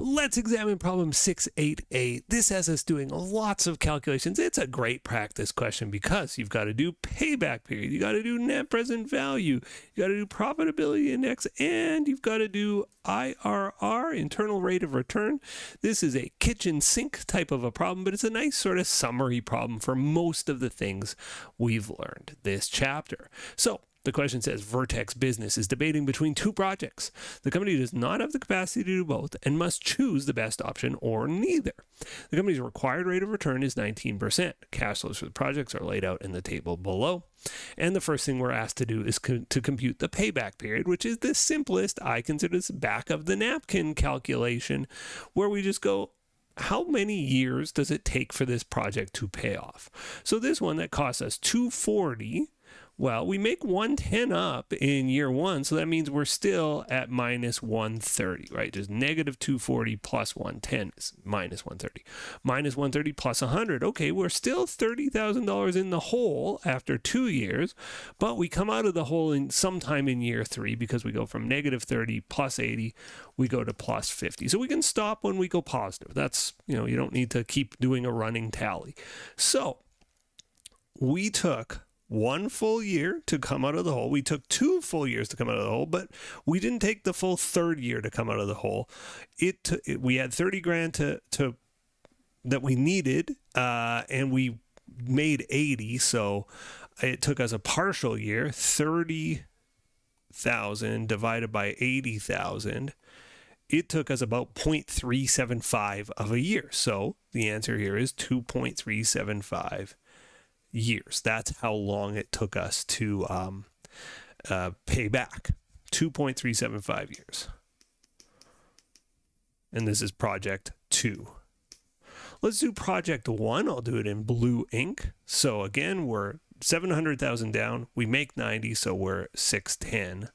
Let's examine problem 688. This has us doing lots of calculations. It's a great practice question because you've got to do payback period, you got to do net present value, you got to do profitability index, and you've got to do IRR, internal rate of return. This is a kitchen sink type of a problem, but it's a nice sort of summary problem for most of the things we've learned this chapter. So the question says Vertex Business is debating between two projects. The company does not have the capacity to do both and must choose the best option or neither. The company's required rate of return is 19%. Cash flows for the projects are laid out in the table below. And the first thing we're asked to do is co- to compute the payback period, which is the simplest, I consider this back of the napkin calculation, where we just go, how many years does it take for this project to pay off? So this one that costs us 240 well, we make 110 up in year one, so that means we're still at minus 130, right? Just negative 240 plus 110 is minus 130. Minus 130 plus 100. Okay, we're still $30,000 in the hole after two years, but we come out of the hole in sometime in year three because we go from negative 30 plus 80, we go to plus 50. So we can stop when we go positive. That's, you know, you don't need to keep doing a running tally. So we took one full year to come out of the hole. We took two full years to come out of the hole, but we didn't take the full third year to come out of the hole. It, it we had 30 grand to to that we needed uh, and we made 80, so it took us a partial year, 30,000 divided by 80,000 it took us about 0.375 of a year. So the answer here is 2.375 years. That's how long it took us to um, uh, pay back 2.375 years. And this is project two. Let's do project one. I'll do it in blue ink. So again, we're 700,000 down. We make 90, so we're 610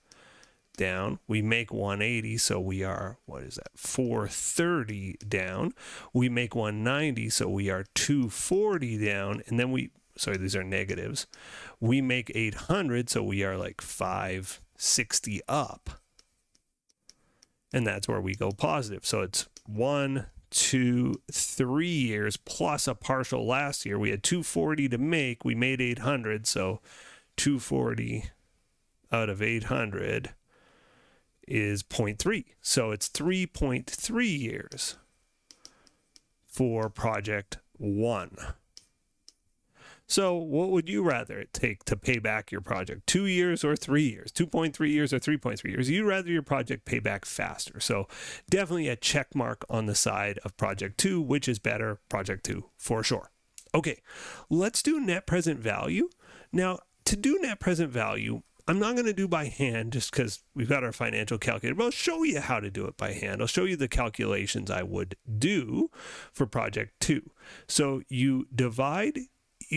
down. We make 180, so we are, what is that, 430 down. We make 190, so we are 240 down. And then we sorry, these are negatives. We make 800, so we are like 560 up. And that's where we go positive. So it's one, two, three years plus a partial last year. We had 240 to make. We made 800. So 240 out of 800 is 0.3. So it's 3.3 years for project one. So, what would you rather it take to pay back your project? Two years or three years? 2.3 years or 3.3 years? You'd rather your project pay back faster. So, definitely a check mark on the side of project two, which is better, project two for sure. Okay, let's do net present value. Now, to do net present value, I'm not going to do by hand just because we've got our financial calculator, but I'll show you how to do it by hand. I'll show you the calculations I would do for project two. So you divide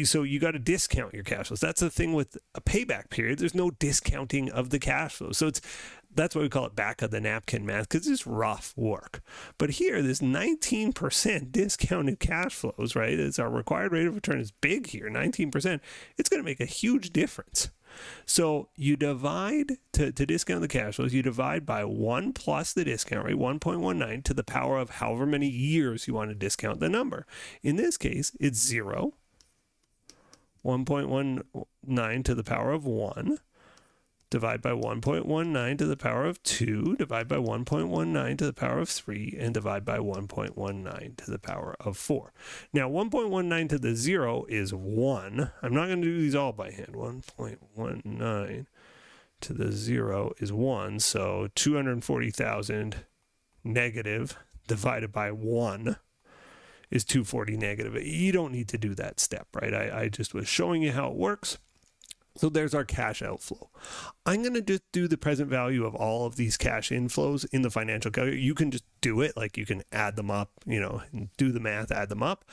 so you got to discount your cash flows. That's the thing with a payback period. There's no discounting of the cash flows. So it's that's why we call it back of the napkin math because it's rough work. But here, this 19% discounted cash flows, right? It's our required rate of return is big here, 19%. It's going to make a huge difference. So you divide to, to discount the cash flows, you divide by one plus the discount rate, 1.19 to the power of however many years you want to discount the number. In this case, it's zero 1.19 to the power of 1 divide by 1.19 to the power of 2, divide by 1.19 to the power of 3, and divide by 1.19 to the power of 4. Now, 1.19 to the 0 is 1. I'm not going to do these all by hand. 1.19 to the 0 is 1, so 240,000 negative divided by 1 is 240 negative. You don't need to do that step, right? I, I just was showing you how it works. So there's our cash outflow. I'm going to just do the present value of all of these cash inflows in the financial calculator. You can just do it, like you can add them up, you know, do the math, add them up.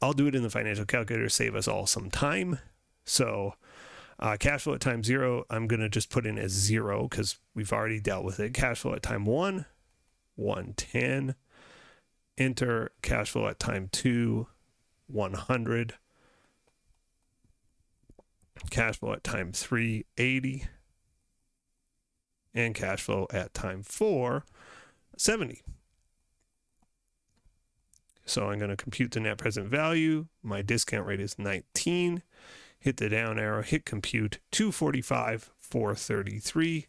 I'll do it in the financial calculator, save us all some time. So uh, cash flow at time zero, I'm going to just put in as zero because we've already dealt with it. Cash flow at time one, 110 enter cash flow at time two, 100. Cash flow at time three, 80. And cash flow at time four, 70. So I'm going to compute the net present value. My discount rate is 19. Hit the down arrow, hit compute, 245, 433.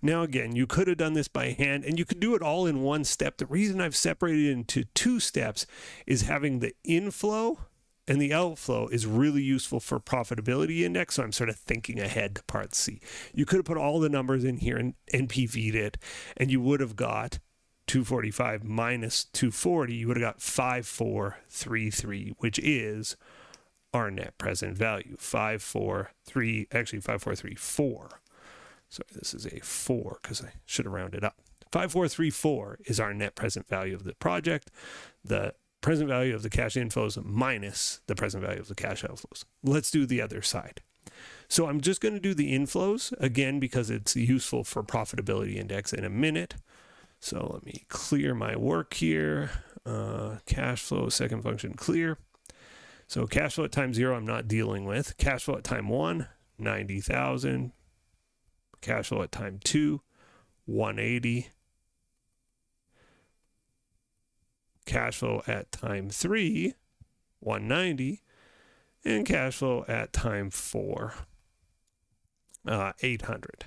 Now, again, you could have done this by hand and you could do it all in one step. The reason I've separated it into two steps is having the inflow and the outflow is really useful for profitability index. So I'm sort of thinking ahead to part C. You could have put all the numbers in here and NPV'd it, and you would have got 245 minus 240. You would have got 5433, which is our net present value. 543, actually 5434. So this is a 4 because I should have rounded up. 5434 is our net present value of the project. The present value of the cash inflows minus the present value of the cash outflows. Let's do the other side. So I'm just going to do the inflows again because it's useful for profitability index in a minute. So let me clear my work here. Uh, cash flow, second function clear. So cash flow at time zero, I'm not dealing with. Cash flow at time one, 90,000. Cash flow at time two, 180. cash flow at time three, 190, and cash flow at time four, uh, 800.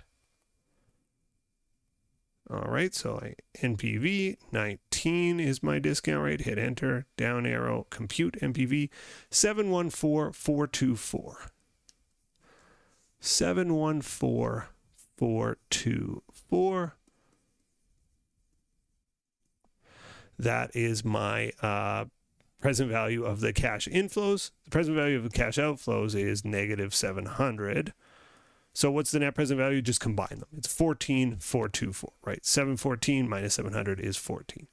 All right, so I, NPV 19 is my discount rate. Hit enter, down arrow, compute NPV 714424. 714424 That is my uh, present value of the cash inflows. The present value of the cash outflows is negative 700. So what's the net present value? Just combine them. It's 14,424, right? 714 minus 700 is 14.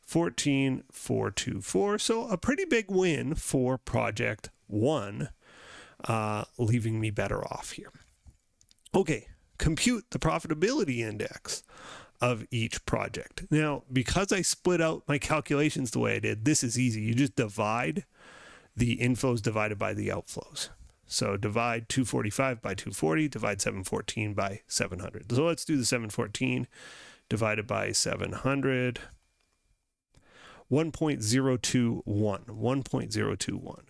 14,424. So a pretty big win for project one, uh, leaving me better off here. Okay, compute the profitability index of each project. Now, because I split out my calculations the way I did, this is easy. You just divide the inflows divided by the outflows. So divide 245 by 240, divide 714 by 700. So let's do the 714 divided by 700. 1.021. 1.021.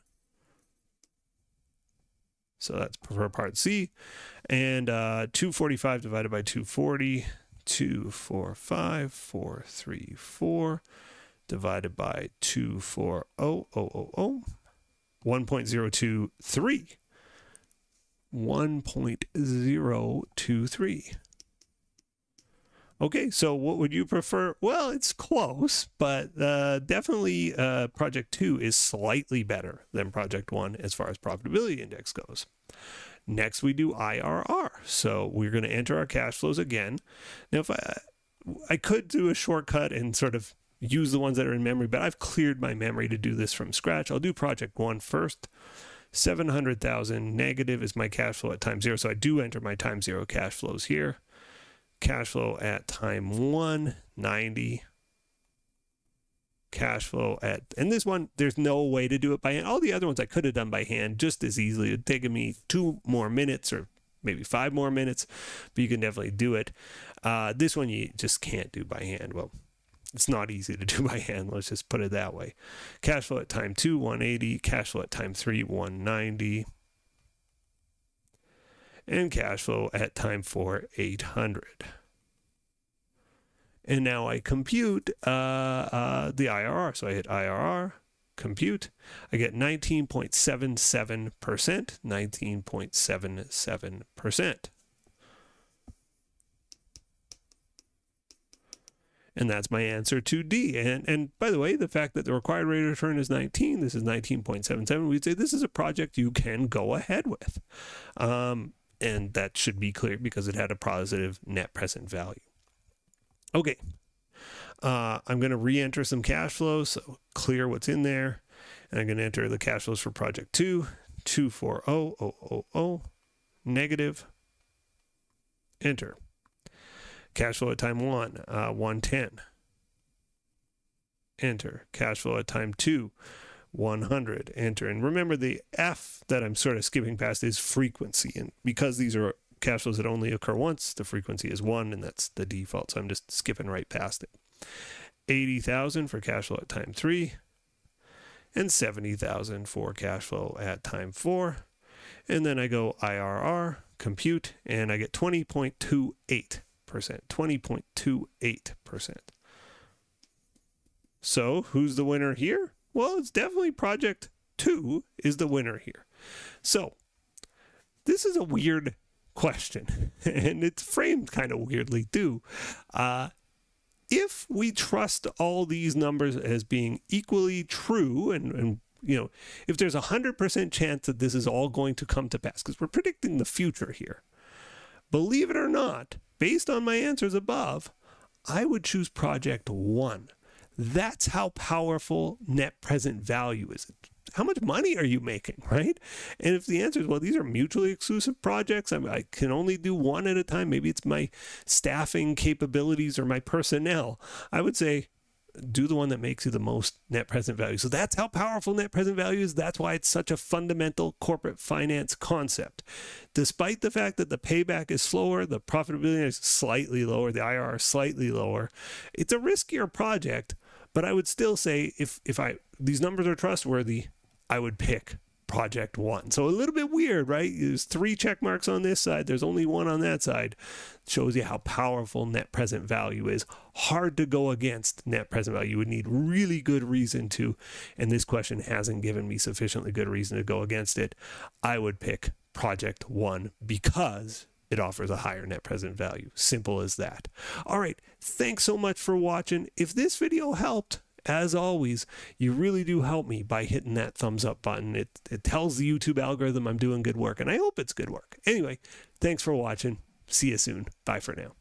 So that's for part C. And uh, 245 divided by 240 two, four, five, four, three, four, divided by two, four, oh, oh, oh, oh, 1.023. 1.023. Okay, so what would you prefer? Well, it's close, but uh, definitely uh, Project 2 is slightly better than Project 1 as far as profitability index goes. Next, we do IRR. So we're going to enter our cash flows again. Now, if I, I could do a shortcut and sort of use the ones that are in memory, but I've cleared my memory to do this from scratch. I'll do project one first. 700,000 negative is my cash flow at time zero. So I do enter my time zero cash flows here. Cash flow at time one, 90 cash flow at and this one there's no way to do it by hand. All the other ones i could have done by hand just as easily. It would taken me two more minutes or maybe five more minutes but you can definitely do it. Uh, this one you just can't do by hand. Well it's not easy to do by hand. Let's just put it that way. Cash flow at time two 180 cash flow at time three 190 and cash flow at time four 800 and now I compute uh, uh, the IRR. So I hit IRR, compute. I get 19.77%, 19.77%. And that's my answer to D. And and by the way, the fact that the required rate of return is 19, this is 19.77, we'd say this is a project you can go ahead with. Um, and that should be clear because it had a positive net present value. Okay. Uh, I'm going to re-enter some cash flows, so clear what's in there. And I'm going to enter the cash flows for project two, 240000, negative, enter. Cash flow at time one, uh, 110. Enter. Cash flow at time two, 100. Enter. And remember the F that I'm sort of skipping past is frequency. And because these are cash flows that only occur once, the frequency is one, and that's the default. So I'm just skipping right past it. 80,000 for cash flow at time 3 and 70,000 for cash flow at time 4. And then I go IRR, compute, and I get 20.28%. 20.28%. So, who's the winner here? Well, it's definitely project 2 is the winner here. So, this is a weird question, and it's framed kind of weirdly too. Uh, if we trust all these numbers as being equally true and, and you know, if there's a 100% chance that this is all going to come to pass, because we're predicting the future here, believe it or not, based on my answers above, I would choose project one. That's how powerful net present value is how much money are you making, right? And if the answer is, well, these are mutually exclusive projects, I, can only do one at a time, maybe it's my staffing capabilities or my personnel, I would say, do the one that makes you the most net present value. So that's how powerful net present value is. That's why it's such a fundamental corporate finance concept. Despite the fact that the payback is slower, the profitability is slightly lower, the IRR is slightly lower, it's a riskier project. But I would still say if if I these numbers are trustworthy, I would pick project one. So a little bit weird, right? There's three check marks on this side. There's only one on that side. Shows you how powerful net present value is. Hard to go against net present value. You would need really good reason to, and this question hasn't given me sufficiently good reason to go against it. I would pick project one because it offers a higher net present value. Simple as that. All right. Thanks so much for watching. If this video helped, as always, you really do help me by hitting that thumbs up button. It, it tells the YouTube algorithm I'm doing good work, and I hope it's good work. Anyway, thanks for watching. See you soon. Bye for now.